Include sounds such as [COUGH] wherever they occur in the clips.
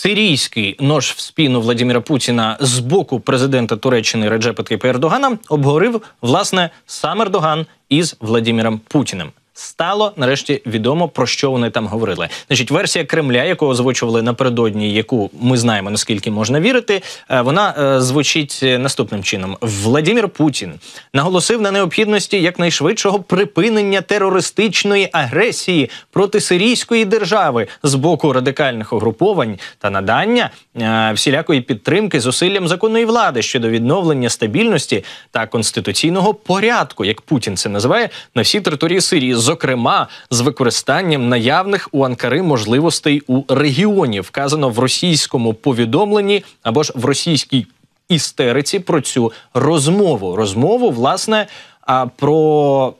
сирійський нож в спіну Владимира Путіна з боку президента Туреччини Реджепа Таyyипа Ердогана обговорив власне сам Ердоган із Владимиром Путіним стало нарешті відомо про що вони там говорили. Значить, версія Кремля, яку озвучували напередодні, яку ми знаємо наскільки можна вірити, е, вона е, звучить наступним чином: Владимир Путін наголосив на необхідності якнайшвидшого припинення терористичної агресії проти сирійської держави з боку радикальних угруповань та надання е, всілякої підтримки зусиллям законної влади щодо відновлення стабільності та конституційного порядку, як Путін це називає на всій території Сирії зокрема з використанням наявних у Анкари можливостей у регіоні, вказано в російському повідомленні або ж в російській істериці про цю розмову. Розмову, власне, а про.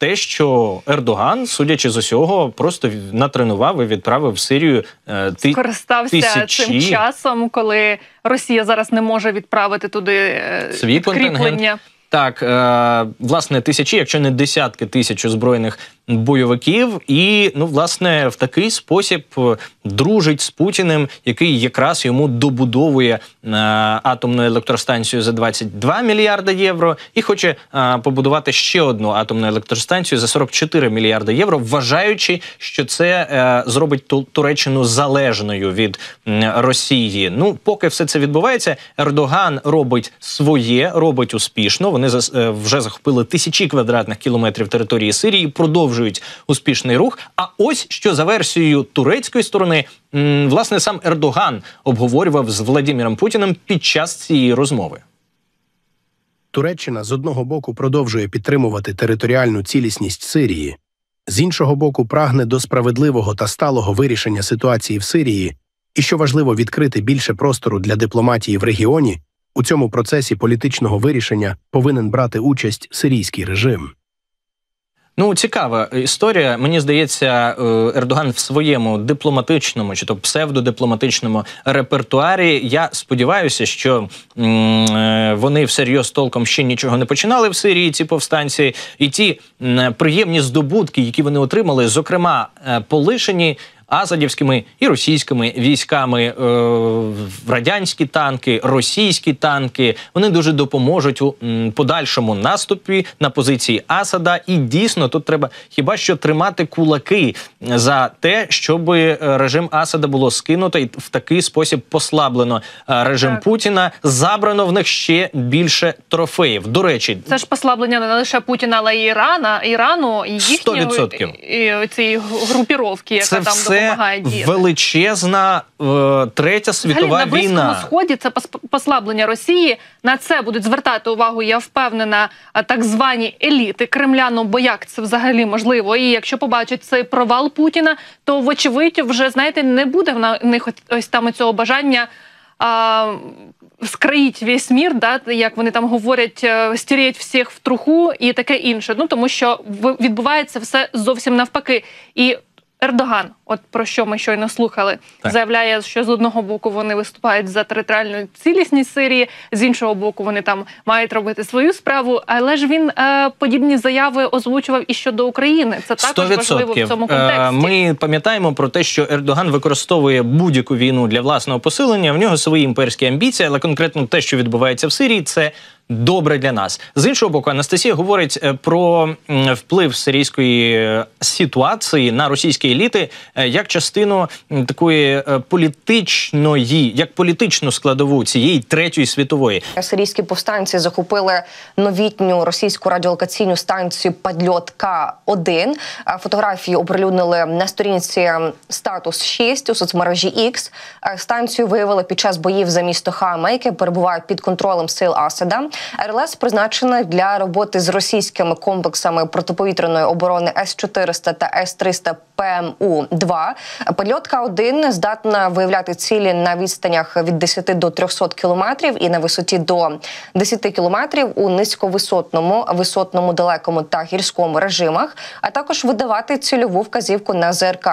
Те, що Ердоган, судячи з усього, просто натренував і відправив в Сирію е, ти скористався тисячі. цим часом, коли Росія зараз не може відправити туди е, Свій підкріплення. Так, е, власне, тисячі, якщо не десятки тисяч озброєних бойовиків, і ну, власне, в такий спосіб е, дружить з Путіним, який якраз йому добудовує е, атомну електростанцію за 22 мільярди євро, і хоче е, побудувати ще одну атомну електростанцію за 44 мільярди євро, вважаючи, що це зробить Туреччину залежною від Росії. Ну, поки все це відбувається, Ердоган робить своє, робить успішно. Вони вже захопили тисячі квадратних кілометрів території Сирії. Продовжують успішний рух. А ось що за версією турецької сторони, власне, сам Ердоган обговорював з Владимиром Путіним під час цієї розмови. Туреччина з одного боку продовжує підтримувати територіальну цілісність Сирії, з іншого боку, прагне до справедливого та сталого вирішення ситуації в Сирії, і що важливо відкрити більше простору для дипломатії в регіоні, у цьому процесі політичного вирішення повинен брати участь сирійський режим. Ну, цікава історія. Мені здається, е, Ердоган в своєму дипломатичному чи то псевдодипломатичному репертуарі. Я сподіваюся, що е, вони всерйоз толком ще нічого не починали в Сирії. Ці повстанці, і ті приємні здобутки, які вони отримали, зокрема е, полишені азадівськими і російськими військами, е, радянські танки, російські танки. Вони дуже допоможуть у подальшому наступі на позиції Асада. І дійсно тут треба хіба що тримати кулаки за те, щоб е, режим Асада було скинуто і в такий спосіб послаблено е, режим так. Путіна. Забрано в них ще більше трофеїв. До речі, це ж послаблення не лише Путіна, але й Ірана, Ірану і 100%. цієї групіровки, яка це там все допомагає діяти. величезна е, третя світова Взагалі, війна. На сході це послаблення Росії. На це будуть звертати увагу. Я впевнена, так звані еліти Кремля. Ну бо як це взагалі можливо? І якщо побачать цей провал Путіна, то вочевидь вже знаєте не буде в них ось там цього бажання. А, Скриїть весь мір, да як вони там говорять, е, стереть всіх в труху і таке інше. Ну тому що відбувається все зовсім навпаки, і Ердоган, от про що ми щойно слухали, так. заявляє, що з одного боку вони виступають за територіальну цілісність Сирії, з іншого боку, вони там мають робити свою справу. Але ж він е, подібні заяви озвучував і щодо України. Це також 100%. важливо в цьому контексті. Е, ми пам'ятаємо про те, що Ердоган використовує будь-яку війну для власного посилення. В нього свої імперські амбіції, але конкретно те, що відбувається в Сирії, це добре для нас. З іншого боку, Анастасія говорить е, про вплив сирійської е, ситуації на російські еліти е, як частину такої політичної, як політичну складову цієї третьої світової. Сирійські повстанці захопили новітню російську радіолокаційну станцію Падльот К 1 Фотографії оприлюднили на сторінці статус 6 у соцмережі X. Станцію виявили під час боїв за місто Хама, яке перебуває під контролем сил Асада. РЛС призначена для роботи з російськими комплексами протиповітряної оборони С 400 та С 300 ПМУ 2 Польотка 1 здатна виявляти цілі на відстанях від 10 до 300 кілометрів і на висоті до 10 кілометрів у низьковисотному, висотному, далекому та гірському режимах, а також видавати цільову вказівку на ЗРК.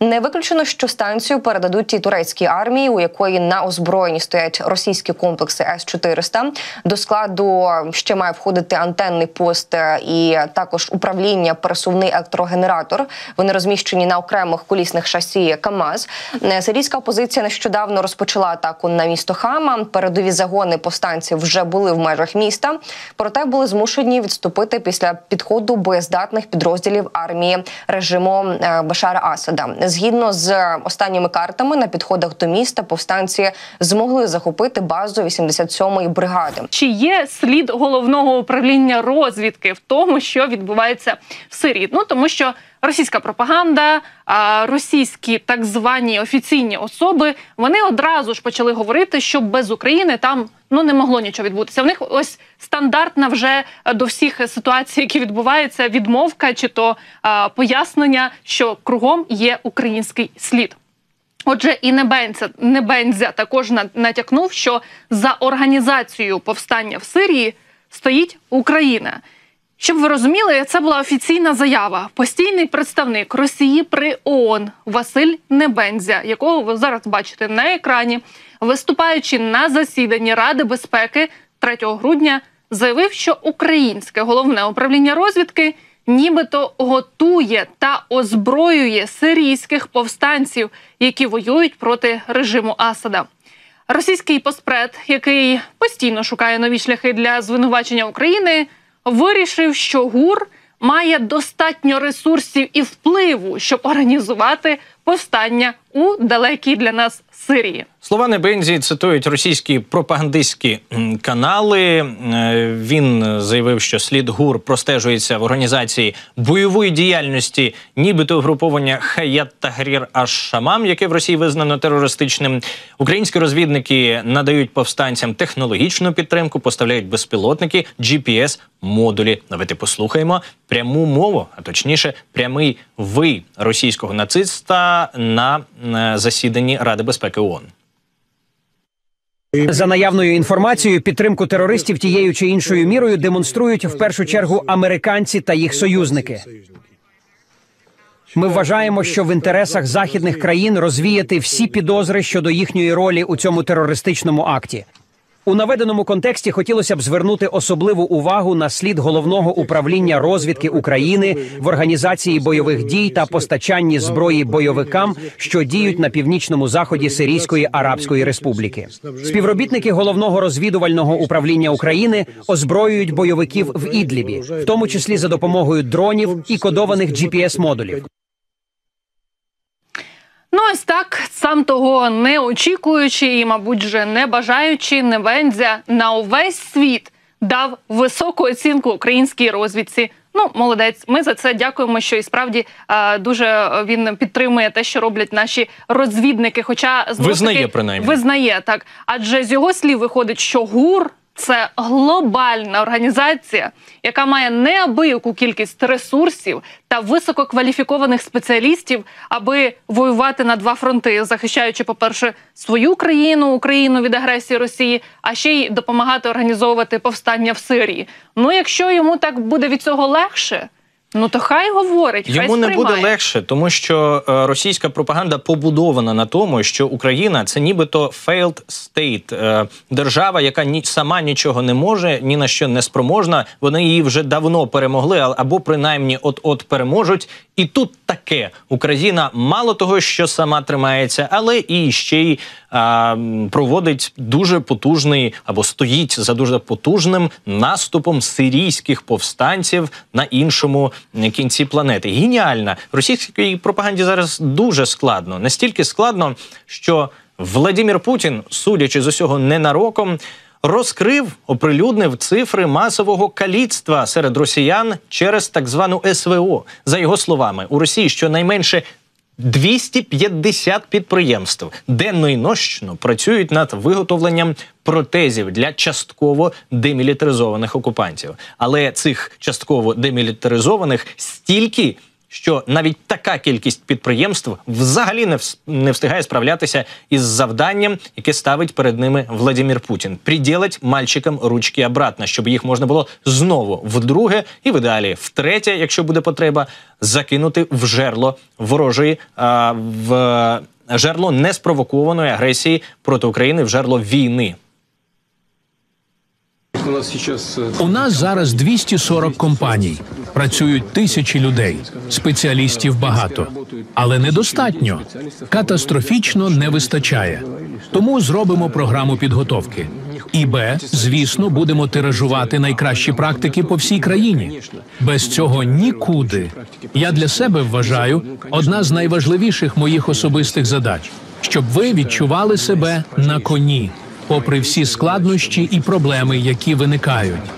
Не виключено, що станцію передадуть і турецькій армії, у якої на озброєнні стоять російські комплекси С 400 до складу ще має входити антенний пост е, і також управління пересувний електрогенератор. Вони розміщені розміщені на окремих колісних шасі КАМАЗ. Е, Сирійська опозиція нещодавно розпочала атаку на місто Хама. Передові загони повстанців вже були в межах міста, проте були змушені відступити після підходу боєздатних підрозділів армії режиму е, Башара Асада. Згідно з останніми картами на підходах до міста, повстанці змогли захопити базу 87-ї бригади. Чи є слід головного управління розвідки в тому, що відбувається в Сирії? Ну тому що російська пропаганда, російські так звані офіційні особи, вони одразу ж почали говорити, що без України там ну не могло нічого відбутися. В них ось стандартна вже до всіх ситуацій, які відбуваються, відмовка чи то пояснення, що кругом є український слід. Отже, і Небенця, Небензя також натякнув, що за організацією повстання в Сирії стоїть Україна. Щоб ви розуміли, це була офіційна заява. Постійний представник Росії при ООН Василь Небензя, якого ви зараз бачите на екрані, виступаючи на засіданні Ради безпеки 3 грудня, заявив, що українське головне управління розвідки нібито готує та озброює сирійських повстанців, які воюють проти режиму Асада. Російський поспред, який постійно шукає нові шляхи для звинувачення України, вирішив, що ГУР має достатньо ресурсів і впливу, щоб організувати повстання у далекій для нас Сирії. Слова Небензі цитують російські пропагандистські канали. Е, Він заявив, що слід ГУР простежується в організації бойової діяльності, нібито угруповання Хаят Тагрір Аш-Шамам, яке в Росії визнано терористичним. Українські розвідники надають повстанцям технологічну підтримку, поставляють безпілотники, GPS, модулі. Давайте послухаємо пряму мову, а точніше, прямий ви російського нациста на е, засіданні Ради безпеки ООН. За наявною інформацією, підтримку терористів тією чи іншою мірою демонструють в першу чергу американці та їх союзники. Ми вважаємо, що в інтересах західних країн розвіяти всі підозри щодо їхньої ролі у цьому терористичному акті. У наведеному контексті хотілося б звернути особливу увагу на слід головного управління розвідки України в організації бойових дій та постачанні зброї бойовикам, що діють на північному заході Сирійської Арабської Республіки. Співробітники головного розвідувального управління України озброюють бойовиків в Ідлібі, в тому числі за допомогою дронів і кодованих gps модулів. Ну, ось так, сам того не очікуючи і, мабуть, вже не бажаючи, Невензя на увесь світ дав високу оцінку українській розвідці. Ну, молодець. Ми за це дякуємо, що і справді е, дуже він підтримує те, що роблять наші розвідники. Хоча знову Визнає, таки, принаймні. визнає так. Адже з його слів виходить, що ГУР це глобальна організація, яка має неабияку кількість ресурсів та висококваліфікованих спеціалістів, аби воювати на два фронти, захищаючи, по-перше, свою країну, Україну від агресії Росії, а ще й допомагати організовувати повстання в Сирії. Ну, якщо йому так буде від цього легше, ну то хай говорить, хай Йому не буде легше, тому що е, російська пропаганда побудована на тому, що Україна це нібито failed state, е, держава, яка ні сама нічого не може, ні на що не спроможна. Вони її вже давно перемогли, або принаймні от-от переможуть. І тут таке Україна мало того, що сама тримається, але і ще й проводить дуже потужний або стоїть за дуже потужним наступом сирійських повстанців на іншому кінці планети. Геніальна російській пропаганді зараз дуже складно, настільки складно, що Владимир Путін, судячи з усього ненароком, розкрив, оприлюднив цифри масового каліцтва серед росіян через так звану СВО. За його словами, у Росії щонайменше 250 підприємств денно і нощно працюють над виготовленням протезів для частково демілітаризованих окупантів. Але цих частково демілітаризованих стільки. Що навіть така кількість підприємств взагалі не, не встигає справлятися із завданням, яке ставить перед ними Владимир Путін: приділить мальчикам ручки обратно, щоб їх можна було знову вдруге і в ідеалі втретє, якщо буде потреба, закинути в жерло ворожої а, в жерло неспровокованої агресії проти України, в жерло війни. У нас сейчас э, У нас зараз 240 компаній. Працюють тисячі людей, спеціалістів багато, але недостатньо. Катастрофічно не вистачає. Тому зробимо програму підготовки. І Б, звісно, будемо тиражувати найкращі практики по всій країні. Без цього нікуди. Я для себе вважаю одна з найважливіших моїх особистих задач, щоб ви відчували себе на коні, попри всі складнощі і проблеми, які виникають.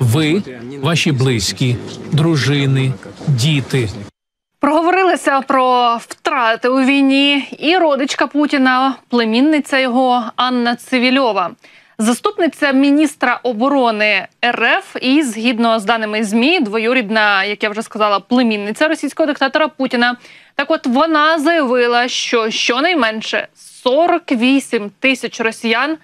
Ви, ваші близькі, дружини, діти. Проговорилися про втрати у війні і родичка Путіна, племінниця його Анна Цивільова. Заступниця міністра оборони РФ і згідно з даними змі, двоюрідна, як я вже сказала, племінниця російського диктатора Путіна. Так, от вона заявила, що щонайменше 48 тисяч росіян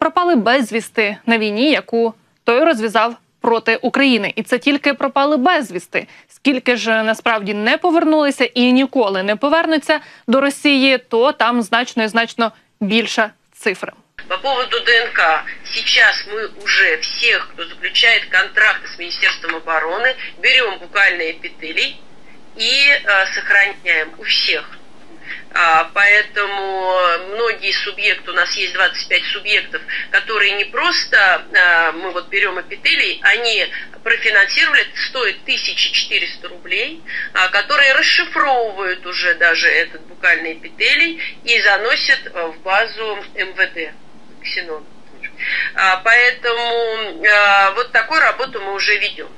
пропали безвісти на війні, яку той розв'язав проти України, і це тільки пропали безвісти. Скільки ж насправді не повернулися і ніколи не повернуться до Росії, то там значно і значно більша цифра. По поводу ДНК. Сейчас мы уже всех, кто заключает контракты с Министерством обороны, берем букальные эпителий и э, сохраняем у всех. А, поэтому многие субъекты, у нас есть 25 субъектов, которые не просто а, мы вот берем эпителий, они профинансировали, стоит 1400 рублей, а, которые расшифровывают уже даже этот букальный эпителий и заносят в базу МВД. Ксенон. Поэтому вот такую работу мы уже ведем.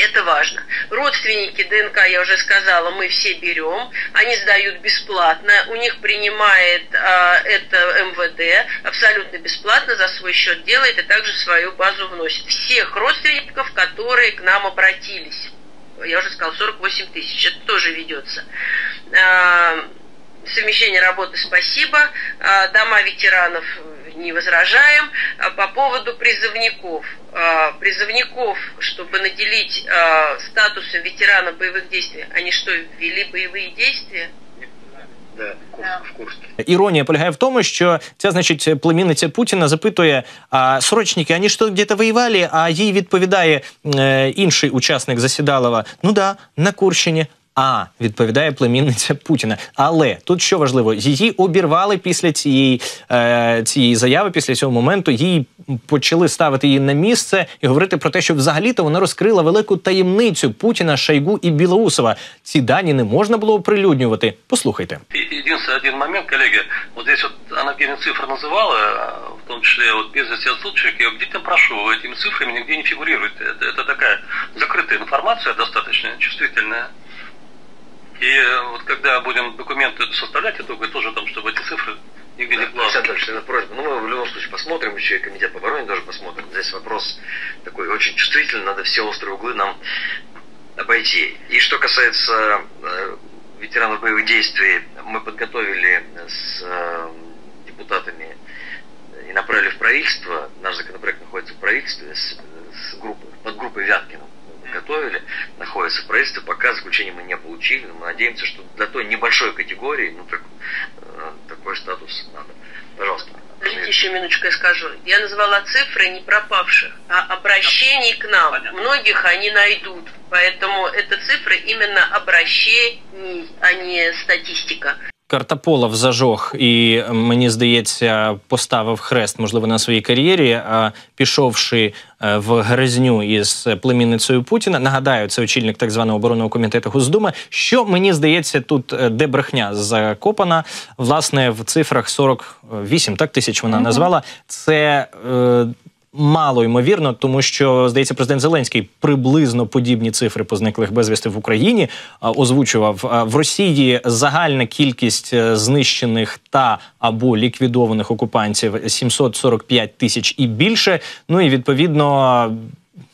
Это важно. Родственники ДНК, я уже сказала, мы все берем. Они сдают бесплатно. У них принимает а, это МВД абсолютно бесплатно за свой счет делает и также в свою базу вносит. Всех родственников, которые к нам обратились. Я уже сказала, 48 тысяч. Это тоже ведется. А, совмещение работы спасибо. А, Дома ветеранов не возражаем. А По поводу призывников. А, Призывников, чтобы наделить а, статусом ветерана боевых действий, они что, ввели боевые действия? Да, Курск, в Курске. Іронія полягає в тому, що ця, значить, племінниця Путіна запитує: а срочники, вони що где-то воювали? А їй відповідає е, інший учасник засідалова: ну да, на Курщині. А відповідає племінниця Путіна. Але тут що важливо, її обірвали після цієї, е, цієї заяви, після цього моменту. Їй почали ставити її на місце і говорити про те, що взагалі-то вона розкрила велику таємницю Путіна, Шойгу і Білоусова. Ці дані не можна було оприлюднювати. Послухайте. И- Единственный один момент, коллеги, вот здесь вот она Герин цифры называла, а, в том числе вот без вести отсутствующих, я бдительно прошу, этими цифрами нигде не фигурирует. Это, это такая закрытая информация, достаточно чувствительная. И э, вот когда будем документы составлять, только тоже там, чтобы эти цифры нигде не Да, плавали. Александр Ильич, просьба. Ну, мы в любом случае посмотрим, еще и комитет по обороне тоже посмотрим. Здесь вопрос такой очень чувствительный, надо все острые углы нам обойти. И что касается э, ветеранов боевых действий, мы подготовили с э, депутатами и направили в правительство, наш законопроект находится в правительстве с, с группой, под группой Вяткина готовили, находится в правительстве, пока заключение мы не получили, но мы надеемся, что для той небольшой категории, ну, так, э, такой статус надо. Пожалуйста. Подождите еще минуточку, я скажу. Я назвала цифры не пропавших, а обращений к нам. Многих они найдут. Поэтому это цифры именно обращений, а не статистика. Картополов зажог і мені здається, поставив хрест, можливо, на своїй кар'єрі, а пішовши е, в гризню із племінницею Путіна. Нагадаю, це очільник так званого оборонного комітету Госдуми. Що мені здається, тут е, де брехня закопана, власне, в цифрах 48 так тисяч вона назвала. Це. Е, Мало ймовірно, тому що здається, президент Зеленський приблизно подібні цифри по зниклих безвісти в Україні озвучував в Росії. Загальна кількість е, знищених та або ліквідованих окупантів 745 тисяч і більше. Ну і відповідно.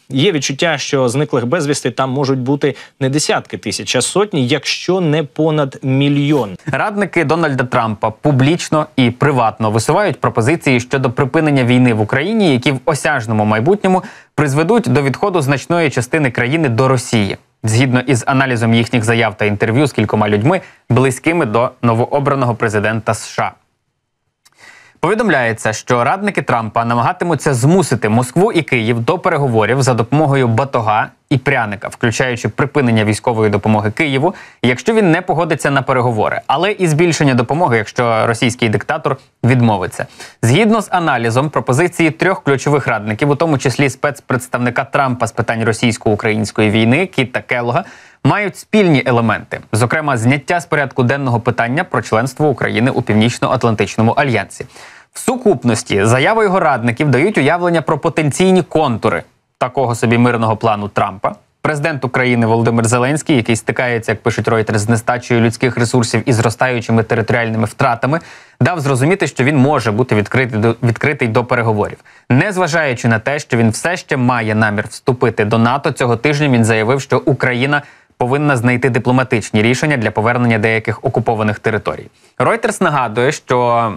Є відчуття, що зниклих безвісти там можуть бути не десятки тисяч, а сотні, якщо не понад мільйон. Радники Дональда Трампа публічно і приватно висувають пропозиції щодо припинення війни в Україні, які в осяжному майбутньому призведуть до відходу значної частини країни до Росії. Згідно із аналізом їхніх заяв та інтерв'ю з кількома людьми, близькими до новообраного президента США. Повідомляється, що радники Трампа намагатимуться змусити Москву і Київ до переговорів за допомогою батога і пряника, включаючи припинення військової допомоги Києву, якщо він не погодиться на переговори, але і збільшення допомоги, якщо російський диктатор відмовиться. Згідно з аналізом пропозиції трьох ключових радників, у тому числі спецпредставника Трампа з питань російсько-української війни Кіта Келога, мають спільні елементи, зокрема, зняття з порядку денного питання про членство України у Північно-Атлантичному альянсі. В сукупності заяви його радників дають уявлення про потенційні контури такого собі мирного плану Трампа. Президент України Володимир Зеленський, який стикається, як пишуть Reuters, з нестачею людських ресурсів і зростаючими територіальними втратами, дав зрозуміти, що він може бути відкритий до відкритий до переговорів, незважаючи на те, що він все ще має намір вступити до НАТО. Цього тижня він заявив, що Україна повинна знайти дипломатичні рішення для повернення деяких окупованих територій. Reuters нагадує, що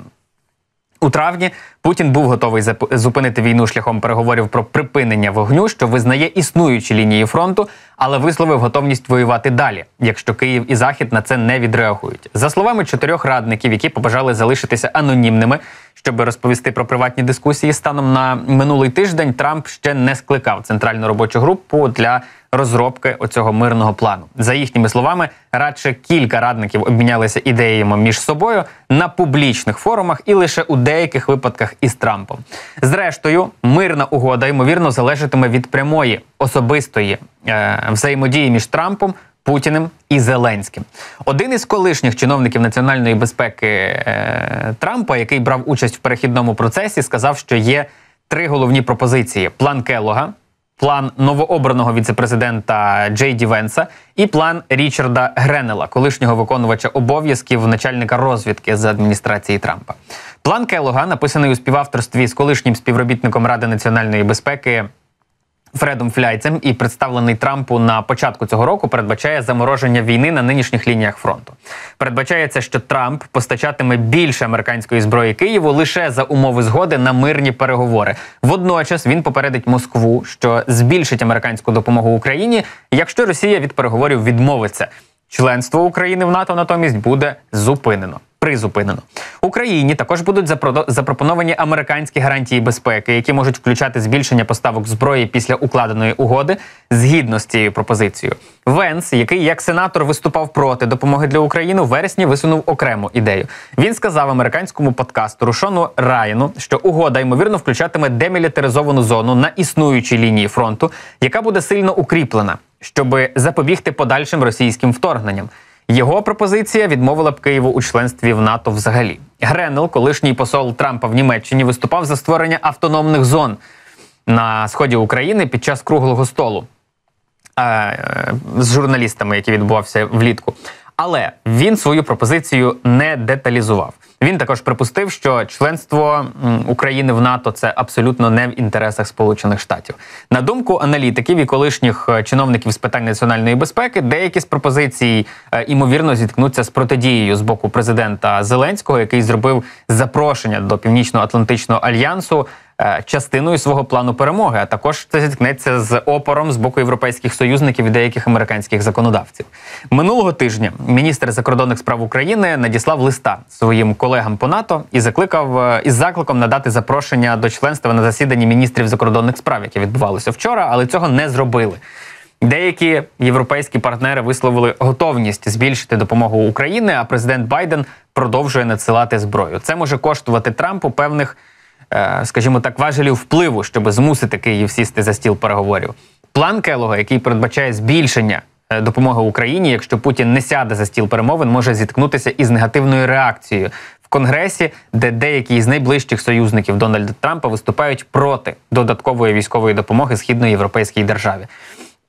у травні Путін був готовий зупинити війну шляхом переговорів про припинення вогню, що визнає існуючі лінії фронту, але висловив готовність воювати далі, якщо Київ і Захід на це не відреагують. За словами чотирьох радників, які побажали залишитися анонімними, щоб розповісти про приватні дискусії, станом на минулий тиждень Трамп ще не скликав центральну робочу групу для розробки оцього мирного плану. За їхніми словами, радше кілька радників обмінялися ідеями між собою на публічних форумах і лише у деяких випадках із Трампом. Зрештою, мирна угода ймовірно залежатиме від прямої особистої е, взаємодії між Трампом. Путіним і Зеленським один із колишніх чиновників національної безпеки е, Трампа, який брав участь в перехідному процесі, сказав, що є три головні пропозиції: план Келога, план новообраного віцепрезидента Джей Ді Венса і план Річарда Гренела, колишнього виконувача обов'язків начальника розвідки з адміністрації Трампа. План Келога написаний у співавторстві з колишнім співробітником Ради національної безпеки Фредом Фляйцем і представлений Трампу на початку цього року передбачає замороження війни на нинішніх лініях фронту. Передбачається, що Трамп постачатиме більше американської зброї Києву лише за умови згоди на мирні переговори. Водночас він попередить Москву, що збільшить американську допомогу Україні, якщо Росія від переговорів відмовиться. Членство України в НАТО натомість буде зупинено призупинено. Україні також будуть запропоновані американські гарантії безпеки, які можуть включати збільшення поставок зброї після укладеної угоди згідно з цією пропозицією. Венс, який як сенатор виступав проти допомоги для України, у вересні висунув окрему ідею. Він сказав американському подкастеру Шону Райану, що угода ймовірно включатиме демілітаризовану зону на існуючій лінії фронту, яка буде сильно укріплена, щоб запобігти подальшим російським вторгненням. Його пропозиція відмовила б Києву у членстві в НАТО взагалі. Гренел, колишній посол Трампа в Німеччині, виступав за створення автономних зон на сході України під час круглого столу е, з журналістами, який відбувався влітку. Але він свою пропозицію не деталізував. Він також припустив, що членство України в НАТО це абсолютно не в інтересах Сполучених Штатів. На думку аналітиків і колишніх е, чиновників з питань національної безпеки, деякі з пропозицій е, імовірно зіткнуться з протидією з боку президента Зеленського, який зробив запрошення до північно-атлантичного альянсу частиною свого плану перемоги. А також це зіткнеться з опором з боку європейських союзників і деяких американських законодавців. Минулого тижня міністр закордонних справ України надіслав листа своїм колегам по НАТО і закликав е, із закликом надати запрошення до членства на засіданні міністрів закордонних справ, яке відбувалося вчора, але цього не зробили. Деякі європейські партнери висловили готовність збільшити допомогу Україні, а президент Байден продовжує надсилати зброю. Це може коштувати Трампу певних Е, скажімо так, важелів впливу, щоб змусити Київ сісти за стіл переговорів. План Келога, який передбачає збільшення е, допомоги Україні, якщо Путін не сяде за стіл перемовин, може зіткнутися із негативною реакцією в Конгресі, де деякі з найближчих союзників Дональда Трампа виступають проти додаткової військової допомоги східноєвропейській державі.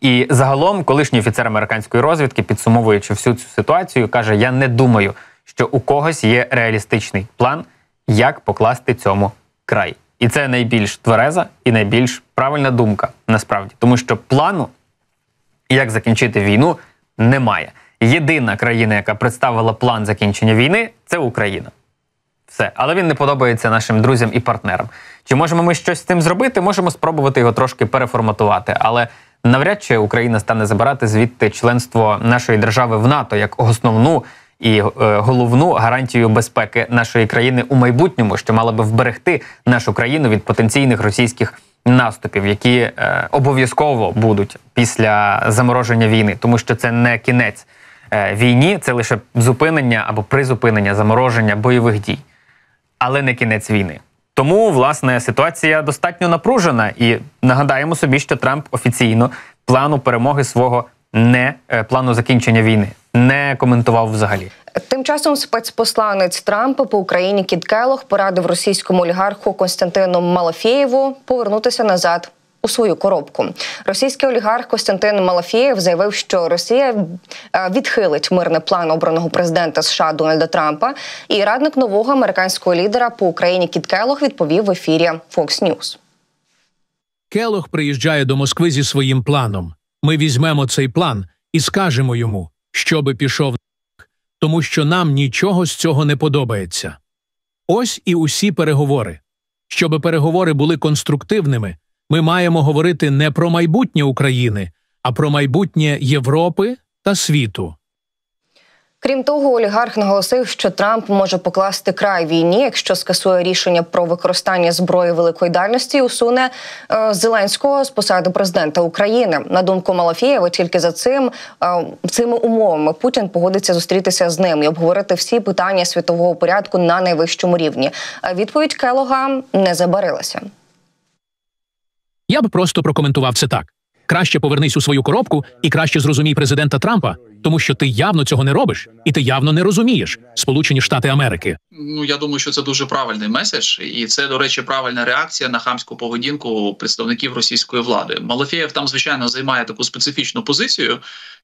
І загалом, колишній офіцер американської розвідки, підсумовуючи всю цю ситуацію, каже: Я не думаю, що у когось є реалістичний план, як покласти цьому край. І це найбільш твереза і найбільш правильна думка насправді, тому що плану, як закінчити війну, немає. Єдина країна, яка представила план закінчення війни, це Україна. Все, але він не подобається нашим друзям і партнерам. Чи можемо ми щось з цим зробити? Можемо спробувати його трошки переформатувати, але навряд чи Україна стане забирати звідти членство нашої держави в НАТО як основну і е, головну гарантію безпеки нашої країни у майбутньому, що мала би вберегти нашу країну від потенційних російських наступів, які е, обов'язково будуть після замороження війни, тому що це не кінець е, війні, це лише зупинення або призупинення замороження бойових дій, але не кінець війни. Тому, власне, ситуація достатньо напружена, і нагадаємо собі, що Трамп офіційно плану перемоги свого не е, плану закінчення війни не коментував взагалі. Тим часом спецпосланець Трампа по Україні Кіт Келох порадив російському олігарху Константину Малафєєву повернутися назад. У свою коробку російський олігарх Костянтин Малафєєв заявив, що Росія е, відхилить мирний план обраного президента США Дональда Трампа. І радник нового американського лідера по Україні Кіт Келох відповів в ефірі Fox News. Келох приїжджає до Москви зі своїм планом. Ми візьмемо цей план і скажемо йому, щоби пішов тому що нам нічого з цього не подобається. Ось і усі переговори. Щоби переговори були конструктивними, ми маємо говорити не про майбутнє України, а про майбутнє Європи та світу. Крім того, олігарх наголосив, що Трамп може покласти край війні, якщо скасує рішення про використання зброї великої дальності, усуне е, Зеленського з посади президента України. На думку Малафєєва, тільки за цим е, цими умовами Путін погодиться зустрітися з ним і обговорити всі питання світового порядку на найвищому рівні. Відповідь Келога не забарилася. Я б просто прокоментував це так: краще повернись у свою коробку і краще зрозумій президента Трампа, тому що ти явно цього не робиш, і ти явно не розумієш Сполучені Штати Америки. Ну я думаю, що це дуже правильний меседж, і це, до речі, правильна реакція на хамську поведінку представників російської влади. Малафєєв там, звичайно, займає таку специфічну позицію.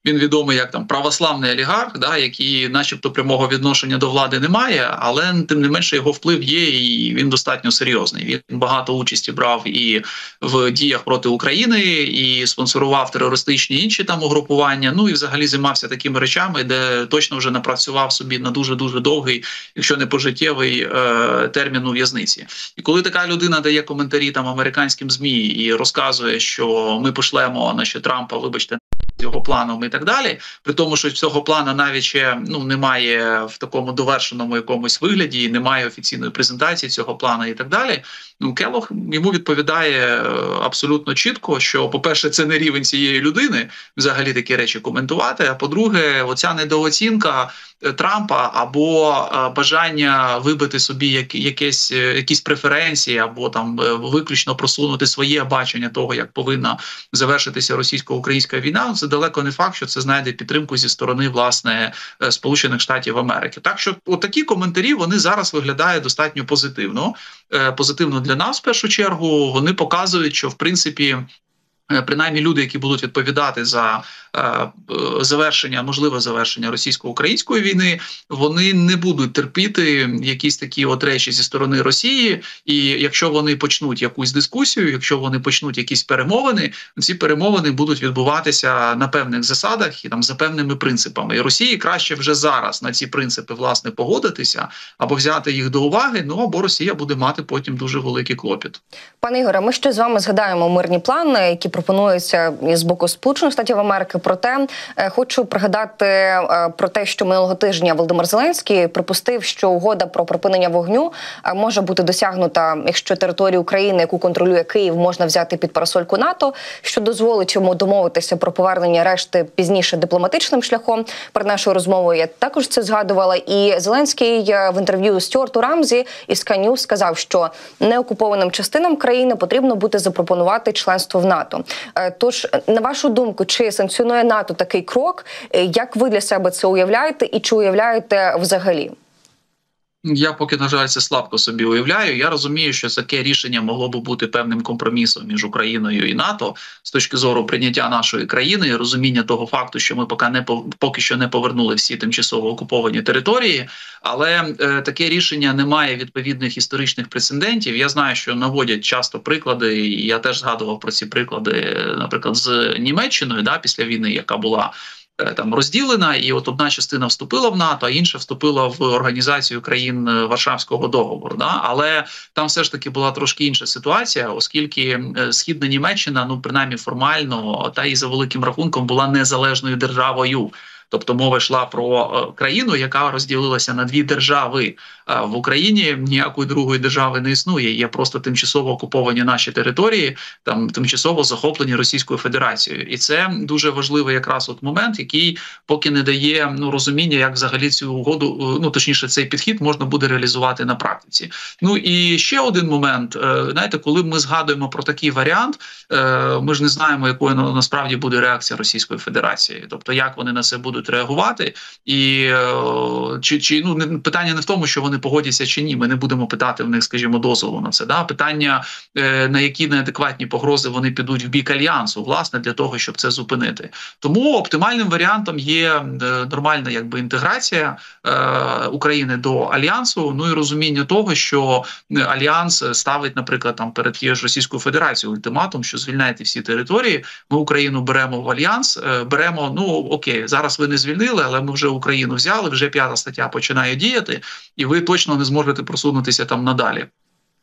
Він відомий як там православний олігарх, да який, начебто, прямого відношення до влади немає, але тим не менше його вплив є, і він достатньо серйозний. Він багато участі брав і в діях проти України, і спонсорував терористичні інші там угрупування. Ну і взагалі займався такими речами, де точно вже напрацював собі на дуже дуже довгий, якщо не пожиттєвий е, термін у в'язниці. І коли така людина дає коментарі там американським змі і розказує, що ми пошлемо на що Трампа, вибачте його планом і так далі, при тому, що цього плану навіть ще ну немає в такому довершеному якомусь вигляді, і немає офіційної презентації цього плану і так далі. Ну Келох йому відповідає е, абсолютно чітко, що, по-перше, це не рівень цієї людини взагалі такі речі коментувати. А по-друге, оця недооцінка е, Трампа або е, бажання вибити собі як якесь якісь преференції, або там виключно просунути своє бачення того, як повинна завершитися російсько-українська війна. Це далеко не факт, що це знайде підтримку зі сторони власне Сполучених Штатів Америки. Так що, отакі коментарі вони зараз виглядають достатньо позитивно. Позитивно для нас в першу чергу вони показують, що в принципі. Е, принаймні люди, які будуть відповідати за е, е, завершення, можливе завершення російсько-української війни, вони не будуть терпіти якісь такі от речі зі сторони Росії. І якщо вони почнуть якусь дискусію, якщо вони почнуть якісь перемовини, ці перемовини будуть відбуватися на певних засадах і там за певними принципами. І Росії краще вже зараз на ці принципи власне погодитися або взяти їх до уваги. Ну або Росія буде мати потім дуже великий клопіт. Пане Ігоре, ми ще з вами згадаємо мирні плани, які пропонується з боку Сполучених Штатів Америки. Проте е, хочу пригадати е, про те, що минулого тижня Володимир Зеленський припустив, що угода про припинення вогню е, може бути досягнута, якщо територію України, яку контролює Київ, можна взяти під парасольку НАТО, що дозволить йому домовитися про повернення решти пізніше дипломатичним шляхом. Перед нашою розмовою я також це згадувала. І Зеленський в інтерв'ю Стюарту Рамзі із Каню сказав, що неокупованим частинам країни потрібно буде запропонувати членство в НАТО. Тож, на вашу думку, чи санкціонує НАТО такий крок? Е, як ви для себе це уявляєте, і чи уявляєте взагалі? Я поки на жаль це слабко собі уявляю. Я розумію, що таке рішення могло би бути певним компромісом між Україною і НАТО з точки зору прийняття нашої країни розуміння того факту, що ми поки не поки що не повернули всі тимчасово окуповані території, але е, таке рішення не має відповідних історичних прецедентів. Я знаю, що наводять часто приклади, і я теж згадував про ці приклади, наприклад, з Німеччиною, да, після війни, яка була там розділена, і от одна частина вступила в НАТО, а інша вступила в організацію країн е, Варшавського договору. Да? Але там все ж таки була трошки інша ситуація, оскільки е, східна Німеччина, ну принаймні формально, та і за великим рахунком була незалежною державою. Тобто мова йшла про країну, яка розділилася на дві держави. В Україні ніякої другої держави не існує. Є просто тимчасово окуповані наші території, там тимчасово захоплені Російською Федерацією, і це дуже важливий якраз от момент, який поки не дає ну розуміння, як взагалі цю угоду, ну точніше, цей підхід можна буде реалізувати на практиці. Ну і ще один момент: знаєте, коли ми згадуємо про такий варіант, ми ж не знаємо, якою насправді буде реакція Російської Федерації, тобто як вони на це будуть реагувати, і чи чи ну питання не в тому, що вони погодяться чи ні. Ми не будемо питати в них, скажімо, дозволу на це. Да, питання на які неадекватні погрози вони підуть в бік альянсу, власне, для того, щоб це зупинити. Тому оптимальним варіантом є нормальна, якби інтеграція е, України до альянсу. Ну і розуміння того, що альянс ставить, наприклад, там перед тією ж Російською Федерацією ультиматум, що звільняйте всі території. Ми Україну беремо в альянс, е, беремо. Ну окей, зараз ви не звільнили, але ми вже Україну взяли. Вже п'ята стаття починає діяти, і ви точно не зможете просунутися там надалі.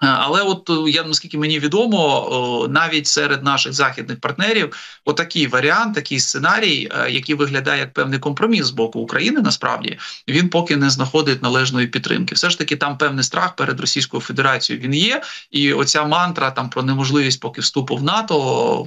Е, але от е, я наскільки мені відомо, навіть серед наших західних партнерів, отакий варіант, такий сценарій, е, який виглядає як певний компроміс з боку України, насправді він поки не знаходить належної підтримки. Все ж таки, там певний страх перед Російською Федерацією він є, і оця мантра там про неможливість поки вступу в НАТО,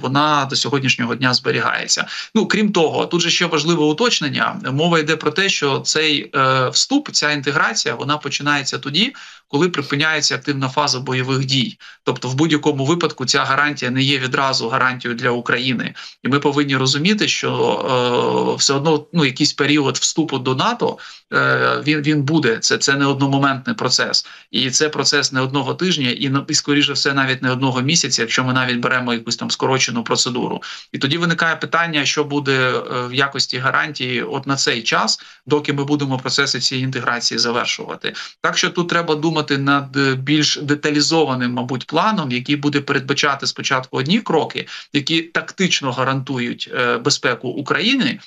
вона до сьогоднішнього дня зберігається. Ну крім того, тут же ще важливе уточнення. Мова йде про те, що цей е, вступ, ця інтеграція, вона починається тоді, коли припиняється активна фаза бойових дій. Тобто, в будь-якому випадку ця гарантія не є відразу гарантією для України, і ми повинні розуміти, що е, все одно ну якийсь період вступу до НАТО е, він він буде. Це це не одномоментний процес, і це процес не одного тижня, і і скоріше все навіть не одного місяця, якщо ми навіть беремо якусь там скорочену процедуру. І тоді виникає питання, що буде е, в якості гарантії, от на цей час, доки ми будемо процеси цієї інтеграції завершувати. Так що тут треба думати над е, більш деталізованим, мабуть, планом, який буде передбачати спочатку одні кроки, які тактично гарантують е, безпеку України,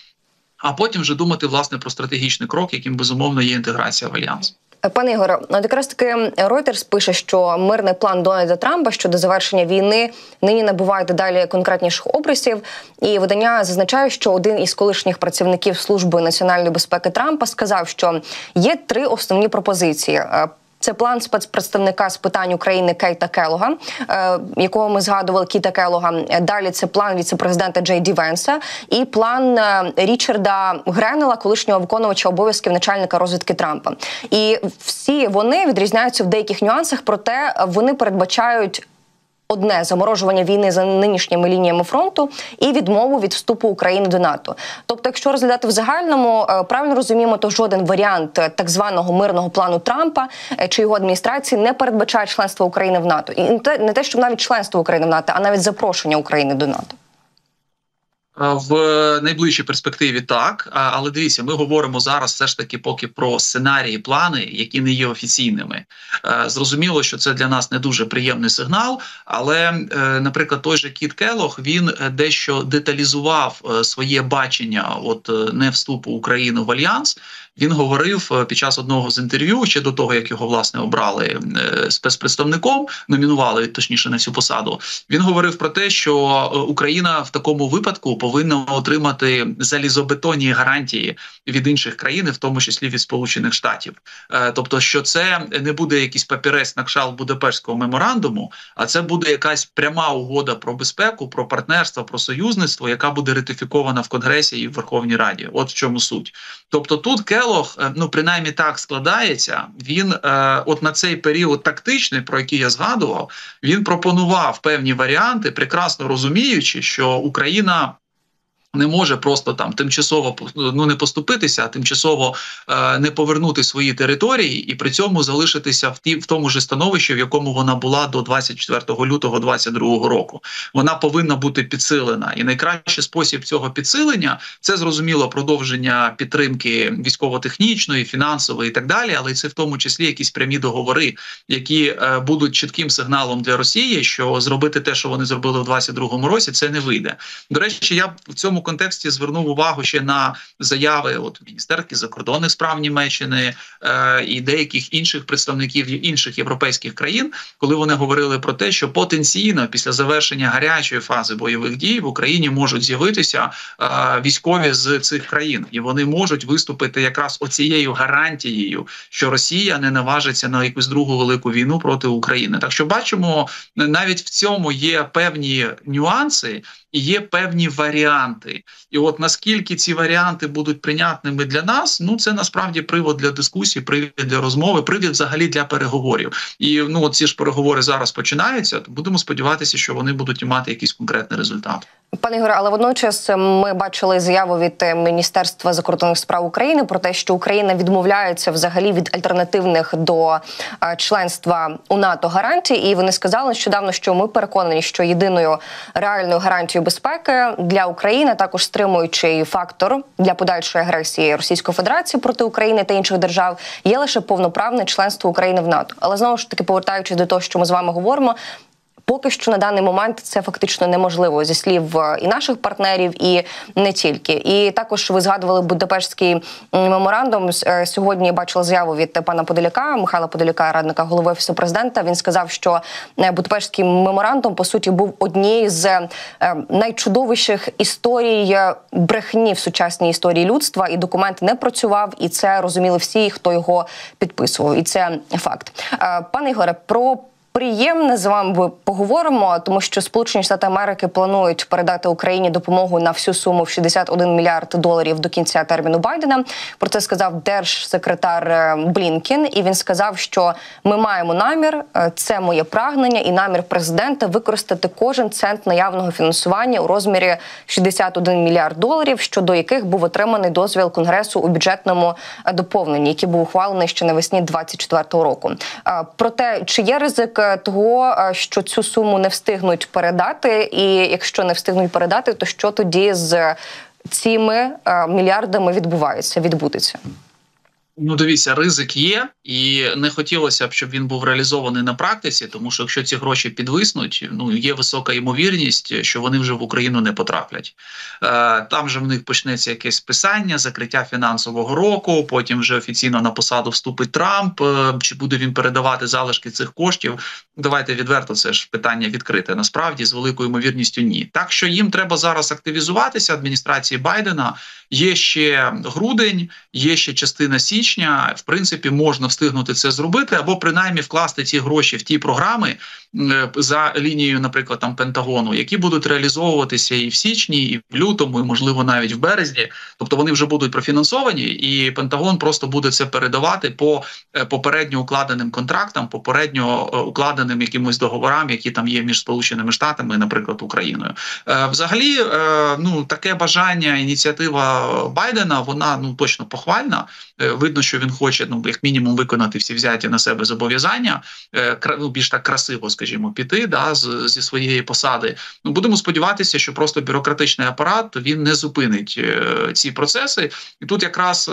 а потім вже думати власне про стратегічний крок, яким безумовно є інтеграція в альянс. Пане Ігоре, от якраз таки Reuters пише, що мирний план Дональда Трампа щодо завершення війни нині набуває дедалі конкретніших обрисів. І видання зазначає, що один із колишніх працівників служби національної безпеки Трампа сказав, що є три основні пропозиції. Це план спецпредставника з питань України Кейта Келога, е, якого ми згадували Кіта Келога. Далі це план віцепрезидента Джей Ді Венса і план е, Річарда Гренела, колишнього виконувача обов'язків начальника розвідки Трампа. І всі вони відрізняються в деяких нюансах, проте вони передбачають одне заморожування війни за нинішніми лініями фронту і відмову від вступу України до НАТО. Тобто, якщо розглядати в загальному, е, правильно розуміємо, то жоден варіант е, так званого мирного плану Трампа е, чи його адміністрації не передбачає членство України в НАТО, і не те, що навіть членство України в НАТО, а навіть запрошення України до НАТО. В найближчій перспективі так, але дивіться, ми говоримо зараз все ж таки поки про сценарії, плани, які не є офіційними. Зрозуміло, що це для нас не дуже приємний сигнал. Але, е, наприклад, той же Кіт Келох він е, дещо деталізував е, своє бачення от не вступу України в альянс. Він говорив під час одного з інтерв'ю ще до того, як його власне обрали спецпредставником, номінували точніше на цю посаду. Він говорив про те, що Україна в такому випадку повинна отримати залізобетонні гарантії від інших країн, в тому числі від Сполучених Штатів. Е, тобто, що це не буде якийсь папірець на кшалт Будапештського меморандуму, а це буде якась пряма угода про безпеку, про партнерство, про союзництво, яка буде ратифікована в Конгресі і в Верховній Раді. От в чому суть. Тобто, тут Келох, е, ну принаймні так складається. Він, е, от на цей період тактичний, про який я згадував, він пропонував певні варіанти, прекрасно розуміючи, що Україна не може просто там тимчасово ну не поступитися, а тимчасово е, не повернути свої території і при цьому залишитися в ті в тому ж становищі, в якому вона була до 24 лютого 2022 року. Вона повинна бути підсилена, і найкращий спосіб цього підсилення це зрозуміло продовження підтримки військово-технічної, фінансової і так далі. Але це в тому числі якісь прямі договори, які е, будуть чітким сигналом для Росії, що зробити те, що вони зробили в 2022 році, це не вийде. До речі, я в цьому цьому контексті звернув увагу ще на заяви от міністерки закордонних справ Німеччини е, і деяких інших представників інших європейських країн, коли вони говорили про те, що потенційно після завершення гарячої фази бойових дій в Україні можуть з'явитися е, військові з цих країн, і вони можуть виступити якраз оцією гарантією, що Росія не наважиться на якусь другу велику війну проти України. Так що бачимо, навіть в цьому є певні нюанси і є певні варіанти. І от наскільки ці варіанти будуть прийнятними для нас, ну це насправді привод для дискусії, привід для розмови, привід взагалі для переговорів. І ну ці ж переговори зараз починаються. То будемо сподіватися, що вони будуть мати якийсь конкретний результат. Пане Ігоре, але водночас ми бачили заяву від е, Міністерства закордонних справ України про те, що Україна відмовляється взагалі від альтернативних до е, членства у НАТО гарантій, і вони сказали нещодавно, що ми переконані, що єдиною реальною гарантією безпеки для України також стримуючий фактор для подальшої агресії Російської Федерації проти України та інших держав є лише повноправне членство України в НАТО. Але знову ж таки, повертаючись до того, що ми з вами говоримо, Поки що на даний момент це фактично неможливо зі слів е, і наших партнерів, і не тільки. І також ви згадували Будапештський меморандум. Е, сьогодні я бачила заяву від пана Подоляка, Михайла Подоляка, радника голови офісу президента. Він сказав, що е, Будапештський меморандум по суті був однією з найчудовіших історій брехні в сучасній історії людства. І документ не працював, і це розуміли всі, хто його підписував. І це факт. Пане Ігоре, про Приємне з вами поговоримо, тому що Сполучені Штати Америки планують передати Україні допомогу на всю суму в 61 мільярд доларів до кінця терміну Байдена. Про це сказав держсекретар е, Блінкен, і він сказав, що ми маємо намір, е, це моє прагнення і намір президента використати кожен цент наявного фінансування у розмірі 61 мільярд доларів, щодо яких був отриманий дозвіл конгресу у бюджетному е, доповненні, який був ухвалений ще навесні 24-го року. Проте чи є ризик? Того, е, що цю суму не встигнуть передати, і якщо не встигнуть передати, то що тоді з цими е, мільярдами відбувається, відбудеться? Ну, дивіться, ризик є, і не хотілося б, щоб він був реалізований на практиці, тому що якщо ці гроші підвиснуть, ну є висока ймовірність, що вони вже в Україну не потраплять. Е, Там же в них почнеться якесь списання, закриття фінансового року. Потім вже офіційно на посаду вступить Трамп. Е, чи буде він передавати залишки цих коштів? Давайте відверто це ж питання відкрите. Насправді з великою ймовірністю ні. Так що їм треба зараз активізуватися адміністрації Байдена. Є ще грудень, є ще частина січня. В принципі, можна встигнути це зробити, або принаймні вкласти ці гроші в ті програми е, за лінією, наприклад, там Пентагону, які будуть реалізовуватися і в січні, і в лютому, і можливо навіть в березні. Тобто вони вже будуть профінансовані, і Пентагон просто буде це передавати по е, попередньо укладеним контрактам, попередньо е, укладеним якимось договорам, які там є між Сполученими Штатами, наприклад, Україною. Взагалі, ну таке бажання ініціатива. Байдена вона ну точно похвальна. Е, видно, що він хоче ну як мінімум виконати всі взяті на себе зобов'язання, е, ну, більш так красиво, скажімо, піти да з, зі своєї посади. Ну будемо сподіватися, що просто бюрократичний апарат він не зупинить е, ці процеси, і тут якраз.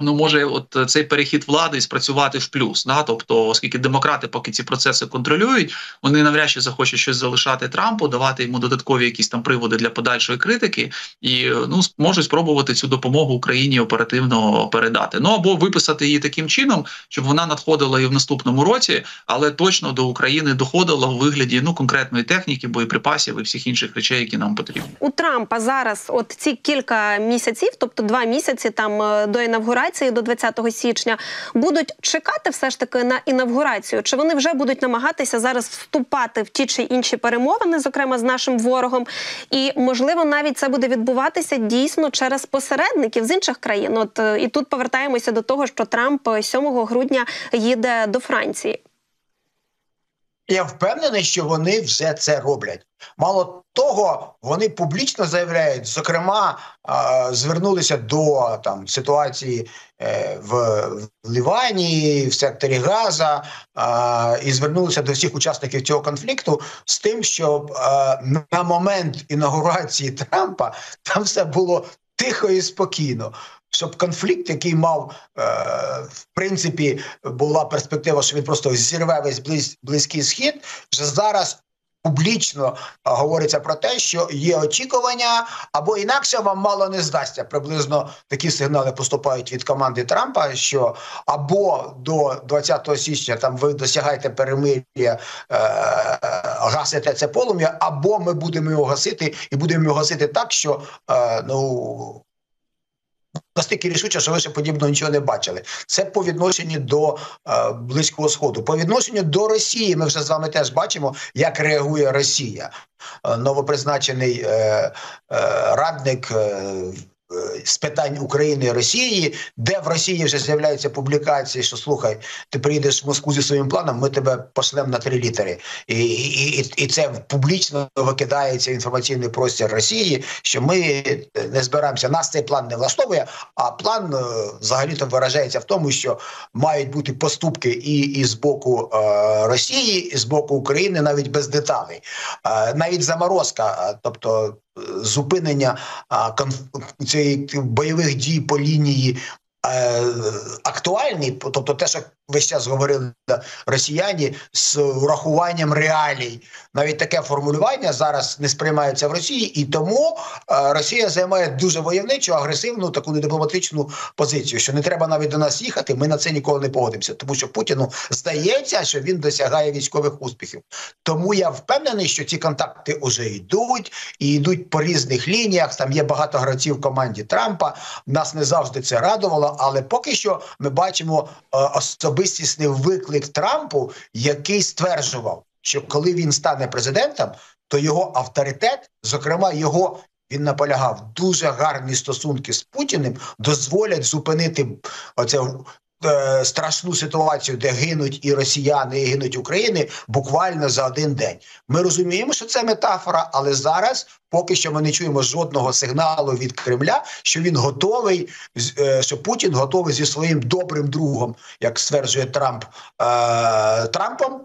Ну може, от цей перехід влади спрацювати в плюс. Да? Тобто, оскільки демократи, поки ці процеси контролюють, вони навряд чи захочуть щось залишати Трампу, давати йому додаткові якісь там приводи для подальшої критики, і ну можуть спробувати цю допомогу Україні оперативно передати. Ну або виписати її таким чином, щоб вона надходила і в наступному році, але точно до України доходила у вигляді ну конкретної техніки, боєприпасів і всіх інших речей, які нам потрібні. У Трампа зараз, от ці кілька місяців, тобто два місяці там е, до інавгурації, інавгурації до 20 січня будуть чекати все ж таки на інавгурацію? Чи вони вже будуть намагатися зараз вступати в ті чи інші перемовини, зокрема з нашим ворогом? І можливо навіть це буде відбуватися дійсно через посередників з інших країн? От е, і тут повертаємося до того, що Трамп 7 грудня їде до Франції. Я впевнений, що вони вже це роблять. Мало того, вони публічно заявляють, зокрема, звернулися до там ситуації е, в Лівані, в секторі Газа, і звернулися до всіх учасників цього конфлікту з тим, щоб на момент інаугурації Трампа там все було тихо і спокійно щоб конфлікт, який мав е, в принципі була перспектива, що він просто зірве весь близь, близький схід, вже зараз публічно а, говориться про те, що є очікування, або інакше вам мало не здасться. Приблизно такі сигнали поступають від команди Трампа, що або до 20 січня там ви досягаєте перемир'я, е, гасите це полум'я, або ми будемо його гасити і будемо його гасити так, що е, ну. Настільки рішуче, що ви ще подібного нічого не бачили. Це по відношенню до е, близького сходу. По відношенню до Росії, ми вже з вами теж бачимо, як реагує Росія. Е, новопризначений е, е, радник. Е, з питань України і Росії, де в Росії вже з'являються публікації, що слухай, ти приїдеш в Москву зі своїм планом, ми тебе пошлемо на три літери, і і, і, це публічно викидається інформаційний простір Росії, що ми не збираємося. Нас цей план не влаштовує. А план взагалі то виражається в тому, що мають бути поступки і, і з боку е, Росії, і з боку України, навіть без деталей, е, навіть заморозка, тобто зупинення цієї бойових дій по лінії актуальні, тобто те, що весь час говорили росіяни з урахуванням реалій. Навіть таке формулювання зараз не сприймається в Росії, і тому е, Росія займає дуже войовничу, агресивну таку недипломатичну позицію, що не треба навіть до нас їхати. Ми на це ніколи не погодимося, тому що Путіну здається, що він досягає військових успіхів. Тому я впевнений, що ці контакти вже йдуть і йдуть по різних лініях. Там є багато гравців в команді Трампа. Нас не завжди це радувало, але поки що ми бачимо е, особистісний виклик Трампу, який стверджував, що коли він стане президентом, то його авторитет, зокрема його. Він наполягав дуже гарні стосунки з Путіним, дозволять зупинити оце страшну ситуацію, де гинуть і росіяни, і гинуть України буквально за один день. Ми розуміємо, що це метафора, але зараз поки що ми не чуємо жодного сигналу від Кремля, що він готовий, е, що Путін готовий зі своїм добрим другом, як стверджує Трамп е, Трампом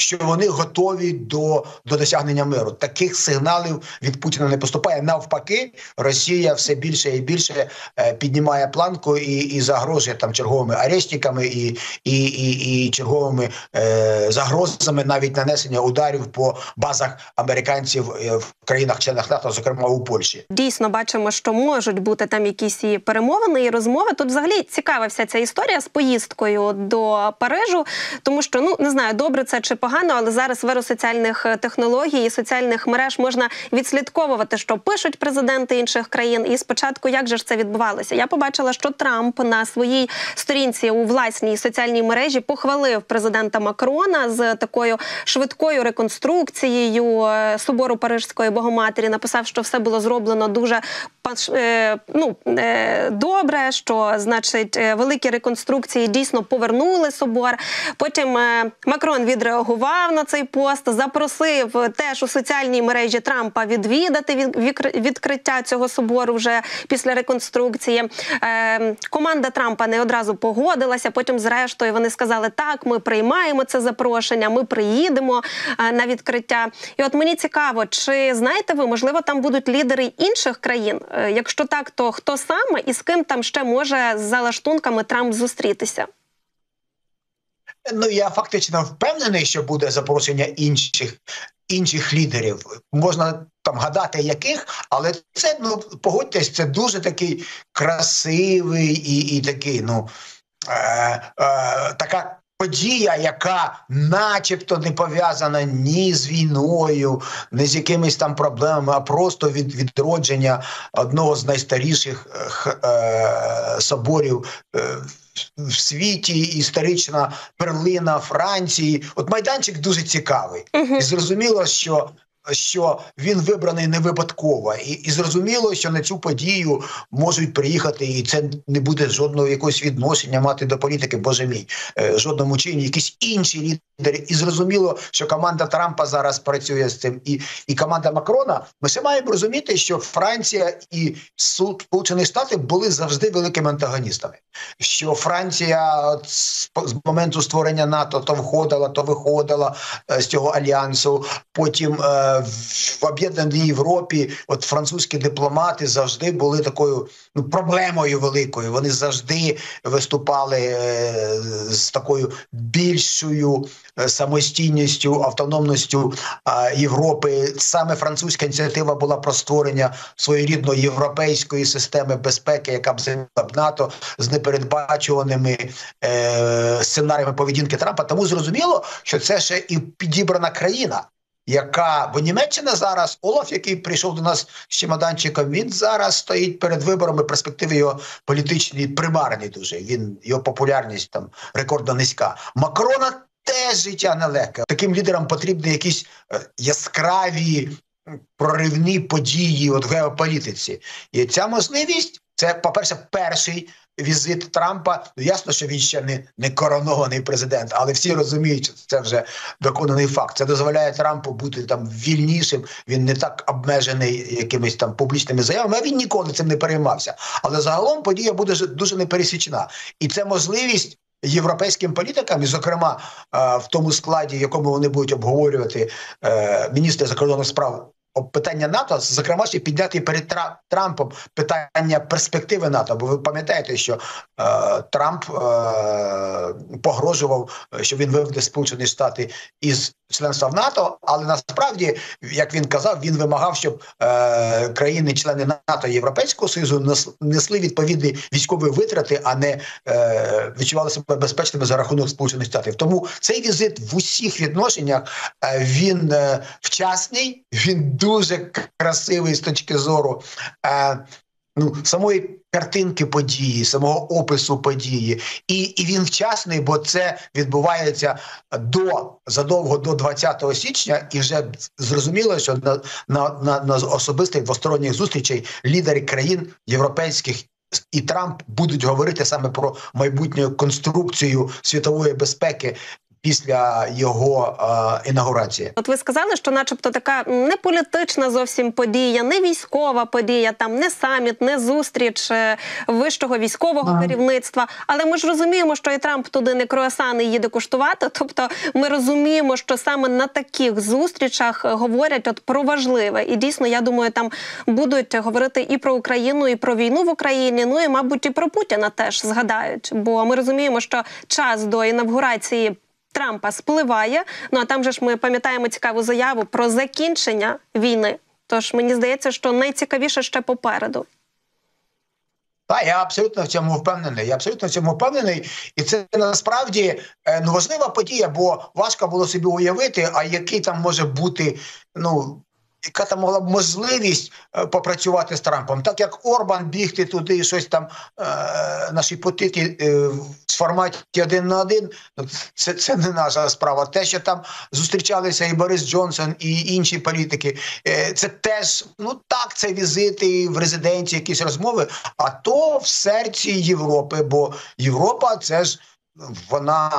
що вони готові до до досягнення миру. Таких сигналів від Путіна не поступає. Навпаки, Росія все більше і більше е, піднімає планку і і загрожує там черговими арештиками і і, і, і черговими е, загрозами навіть нанесення ударів по базах американців е, в країнах-членах НАТО, зокрема у Польщі. Дійсно, бачимо, що можуть бути там якісь і перемовини і розмови. Тут взагалі цікава вся ця історія з поїздкою до Парижу, тому що ну не знаю, добре це чи погано погано, але зараз в соціальних е, технологій і соціальних мереж можна відслідковувати, що пишуть президенти інших країн. І спочатку, як же ж це відбувалося? Я побачила, що Трамп на своїй сторінці у власній соціальній мережі похвалив президента Макрона з такою швидкою реконструкцією е, собору Парижської богоматері. Написав, що все було зроблено дуже ну, добре. Що значить великі реконструкції дійсно повернули собор. Потім Макрон відреагував на цей пост, запросив теж у соціальній мережі Трампа відвідати відкриття цього собору вже після реконструкції. Е, команда Трампа не одразу погодилася. Потім, зрештою, вони сказали, так, ми приймаємо це запрошення, ми приїдемо е, на відкриття. І от мені цікаво, чи знаєте ви, можливо, там будуть лідери інших країн? Е, якщо так, то хто саме і з ким там ще може за лаштунками Трамп зустрітися? Ну я фактично впевнений, що буде запрошення інших інших лідерів. Можна там гадати, яких, але це ну погодьтесь, це дуже такий красивий і і такий, ну е, е, така. Подія, яка начебто не пов'язана ні з війною, ні з якимись там проблемами, а просто від відродження одного з найстаріших е, соборів е, в світі, історична перлина Франції. От майданчик дуже цікавий, і зрозуміло, що що він вибраний не випадково, і і зрозуміло, що на цю подію можуть приїхати, і це не буде жодного якогось відношення мати до політики, боже мій, е, жодному чині, якісь інші лідери. І зрозуміло, що команда Трампа зараз працює з цим, і і команда Макрона. Ми ще маємо розуміти, що Франція і Сполучені Штати були завжди великими антагоністами. Що Франція з моменту створення НАТО то входила, то виходила е, з цього альянсу. Потім е, в об'єднаній Європі, от французькі дипломати завжди були такою ну проблемою великою. Вони завжди виступали е, з такою більшою е, самостійністю, автономністю Європи. Саме французька ініціатива була про створення своєрідної європейської системи безпеки, яка б займала б НАТО з непередбачуваними е, сценаріями поведінки Трампа. Тому зрозуміло, що це ще і підібрана країна. Яка бо Німеччина зараз Олаф, який прийшов до нас з чемоданчиком, він зараз стоїть перед виборами. Перспективи його політичні примарні. Дуже він його популярність там рекордно низька. Макрона теж життя нелегке. Таким лідерам потрібні якісь е, яскраві проривні події от в геополітиці. І ця можливість це, по-перше, перший візит Трампа. Ну, ясно, що він ще не, не коронований президент, але всі розуміють, що це вже доконаний факт. Це дозволяє Трампу бути там вільнішим. Він не так обмежений якимись там публічними заявами. А він ніколи цим не переймався. Але загалом подія буде дуже непересічна, і це можливість. Європейським політикам, і зокрема е, в тому складі, в якому вони будуть обговорювати е, міністри закордонних справ питання НАТО, зокрема ще підняти перед Тра- Трампом питання перспективи НАТО. Бо ви пам'ятаєте, що е, Трамп е, погрожував, е, що він виведе Сполучені Штати із членства в НАТО, але насправді, як він казав, він вимагав, щоб е, країни-члени НАТО і Європейського Союзу несли відповідні військові витрати, а не е, відчували себе безпечними за рахунок Сполучених Штатів. Тому цей візит в усіх відношеннях е, він е, вчасний, він дуже красивий з точки зору. Е, Ну, самої картинки події, самого опису події, і, і він вчасний, бо це відбувається до задовго до 20 січня, і вже зрозуміло, що на, на, на, на особистих двосторонніх зустрічей лідери країн європейських і Трамп будуть говорити саме про майбутню конструкцію світової безпеки після його е, інаугурації. От ви сказали, що, начебто, така не політична зовсім подія, не військова подія, там не саміт, не зустріч е, вищого військового Ага. керівництва. Але ми ж розуміємо, що і Трамп туди не круасани їде куштувати. [LAUGHS] Тобто, ми розуміємо, що саме на таких зустрічах е, говорять от про важливе. І дійсно, я думаю, там будуть говорити і про Україну, і про війну в Україні. Ну і мабуть, і про Путіна теж згадають. Бо ми розуміємо, що час до інавгурації. Трампа спливає. Ну а там же ж ми пам'ятаємо цікаву заяву про закінчення війни. Тож мені здається, що найцікавіше ще попереду. Так, я абсолютно в цьому впевнений. Я абсолютно в цьому впевнений, і це насправді е, ну важлива подія, бо важко було собі уявити, а який там може бути ну. Яка там могла б можливість е, попрацювати з Трампом, так як Орбан бігти туди і щось там е, наші потити е, в форматі один на один, ну, це, це не наша справа. Те, що там зустрічалися і Борис Джонсон, і інші політики, е, це теж ну так, це візити в резиденції, якісь розмови, а то в серці Європи, бо Європа це ж. Вона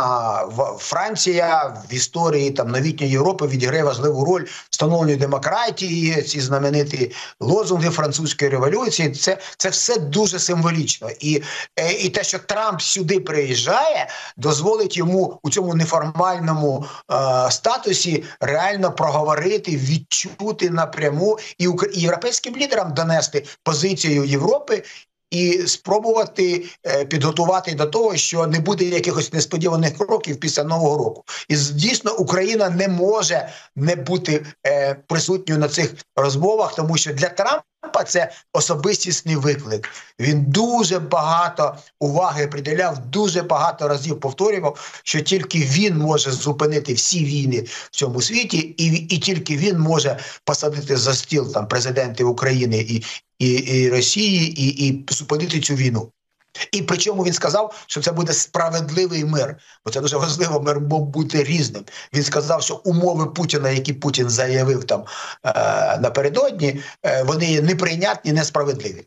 Франція в історії там новітньої Європи відіграє важливу роль встановлення демократії, ці знамениті лозунги французької революції. Це, це все дуже символічно. І, е, і те, що Трамп сюди приїжджає, дозволить йому у цьому неформальному е, статусі реально проговорити, відчути напряму і, і європейським лідерам донести позицію Європи і спробувати е, підготувати до того, що не буде якихось несподіваних кроків після нового року. І дійсно Україна не може не бути е, присутньою на цих розмовах, тому що для Трампа це особистісний виклик. Він дуже багато уваги приділяв, дуже багато разів повторював, що тільки він може зупинити всі війни в цьому світі, і, і тільки він може посадити за стіл там президентів України і, і, і Росії, і, і зупинити цю війну. І причому він сказав, що це буде справедливий мир, бо це дуже важливо. Мир мог бути різним. Він сказав, що умови Путіна, які Путін заявив там е, напередодні, е, вони є неприйнятні, несправедливі.